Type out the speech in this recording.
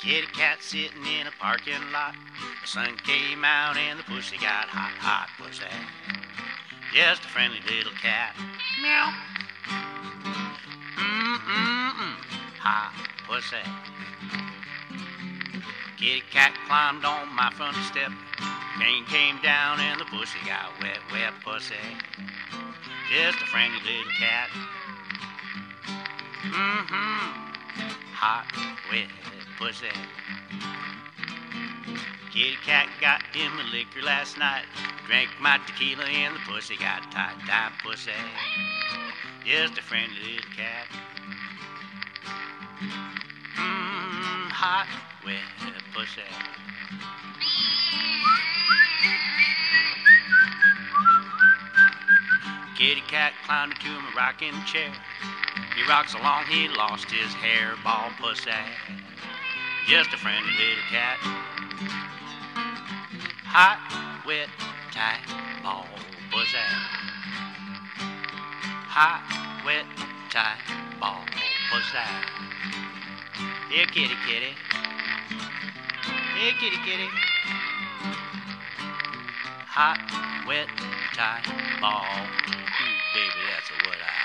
Kitty cat sitting in a parking lot. The sun came out and the pussy got hot, hot pussy. Just a friendly little cat. Meow. Mm-mm-mm. Hot pussy. Kitty cat climbed on my front step. Rain came down and the pussy got wet, wet pussy. Just a friendly little cat. Mm-hmm. Hot, wet pussy. Kitty cat got him a liquor last night. Drank my tequila and the pussy got tight, tight pussy. Just a friendly little cat. Mmm, hot, wet pussy. Kitty cat climbed into my rocking chair. He rocks along, he lost his hair, ball pussy. Just a friendly little cat. Hot, wet, tight, ball pussy. Hot, wet, tight, ball pussy. Here, kitty, kitty. Here, kitty, kitty. Hot, wet, tight, ball. Baby, that's what I